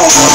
Oh,